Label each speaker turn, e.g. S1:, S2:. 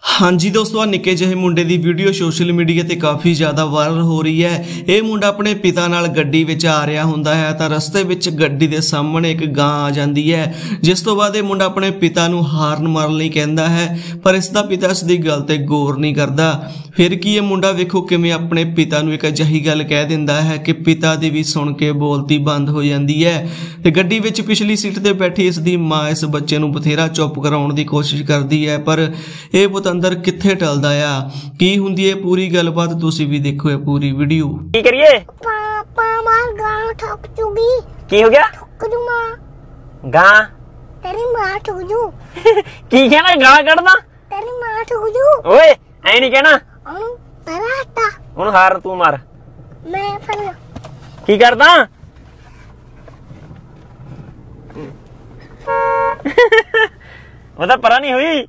S1: ਹਾਂਜੀ ਦੋਸਤੋ ਨਿੱਕੇ ਜਿਹੇ ਮੁੰਡੇ ਦੀ ਵੀਡੀਓ ਸੋਸ਼ਲ ਮੀਡੀਆ ਤੇ ਕਾਫੀ ਜ਼ਿਆਦਾ ਵਾਇਰਲ ਹੋ ਰਹੀ ਹੈ। ਇਹ ਮੁੰਡਾ ਆਪਣੇ ਪਿਤਾ ਨਾਲ ਗੱਡੀ ਵਿੱਚ ਆ ਰਿਹਾ ਹੁੰਦਾ ਹੈ ਤਾਂ ਰਸਤੇ ਵਿੱਚ ਗੱਡੀ ਦੇ ਸਾਹਮਣੇ ਇੱਕ ਗਾਂ ਆ ਜਾਂਦੀ ਹੈ, ਜਿਸ ਤੋਂ ਬਾਅਦ ਇਹ ਮੁੰਡਾ ਆਪਣੇ ਪਿਤਾ ਨੂੰ ਹਾਰਨ ਮਾਰਨ ਲਈ ਕਹਿੰਦਾ ਹੈ, ਪਰ ਇਸ ਦਾ ਪਿਤਾ ਇਸ ਦੀ ਗੱਲ ਤੇ ਗੌਰ ਨਹੀਂ ਕਰਦਾ। ਫਿਰ ਕੀ ਇਹ ਮੁੰਡਾ ਵੇਖੋ ਕਿਵੇਂ ਆਪਣੇ ਪਿਤਾ ਨੂੰ ਇੱਕ ਅਜਿਹੀ ਗੱਲ ਕਹਿ ਦਿੰਦਾ ਹੈ ਕਿ ਪਿਤਾ ਦੀ ਵੀ ਸੁਣ ਕੇ ਬੋਲਤੀ ਬੰਦ ਹੋ ਜਾਂਦੀ ਹੈ ਤੇ ਗੱਡੀ ਵਿੱਚ ਪਿਛਲੀ ਸੀਟ ਤੇ ਬੈਠੀ ਇਸ ਦੀ ਮਾਂ ਇਸ ਬੱਚੇ ਨੂੰ ਬਥੇਰਾ ਚੁੱਪ ਕਰਾਉਣ ਦੀ ਕੋਸ਼ਿਸ਼ ਕਰਦੀ ਹੈ, ਪਰ ਇਹ ਪਤੰਦਰ ਕਿੱਥੇ ਟਲਦਾ ਆ? ਕੀ ਹੁੰਦੀ ਹੈ ਪੂਰੀ ਗੱਲਬਾਤ? ਤੁਸੀਂ ਵੀ ਦੇਖੋ ਇਹ ਪੂਰੀ ਵੀਡੀਓ
S2: ਕੀ ਕਰੀਏ?
S3: ਪਾਪਾ ਮਾਰ ਗਾਂ ਠੋਕ ਚੁਗੀ
S2: ਕੀ ਹੋ ਗਿਆ?
S3: ਠੋਕ ਦੂ ਮਾਂ।
S2: ਗਾਂ?
S3: ਤੇਰੀ ਮਾਂ ਠੋਕ ਜੂ।
S2: ਕੀ ਕਹਿਣਾ ਗਾਂ ਕੱਢਦਾ?
S3: ਤੇਰੀ ਮਾਂ ਠੋਕ ਜੂ।
S2: ਓਏ ਐ ਨਹੀਂ ਕਹਿਣਾ।
S3: ਉਹਨੂੰ ਪਰਾਤਾ
S2: ਹੁਣ ਹਾਰ ਤੂੰ ਮਾਰ।
S3: ਮੈਂ ਫਿਰ
S2: ਕੀ ਕਰਦਾ? ਉਹ ਤਾਂ ਪਰਾਂ ਨਹੀਂ ਹੋਈ।